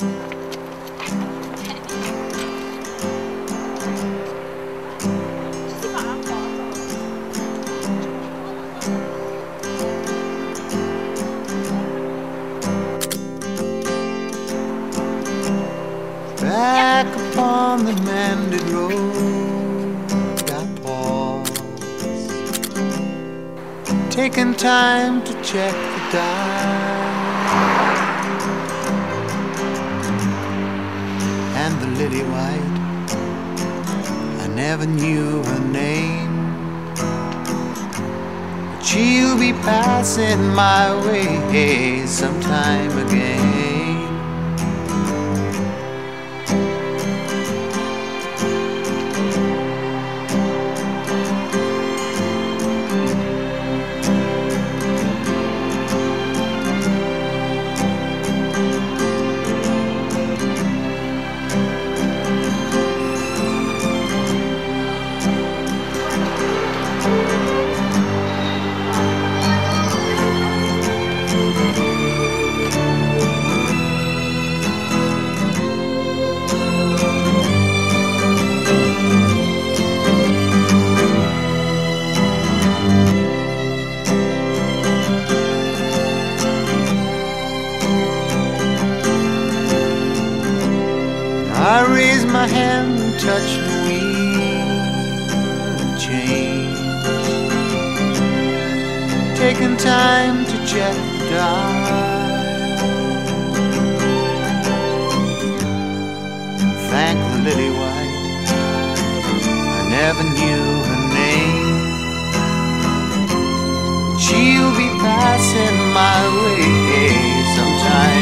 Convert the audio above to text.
Back upon the mended road, I pause, taking time to check the dial. I never knew her name. But she'll be passing my way sometime again. I raise my hand and touch the wheel chain. Taking time to check Jeddah. Thank the lily white. I never knew her name. She'll be passing my way sometime.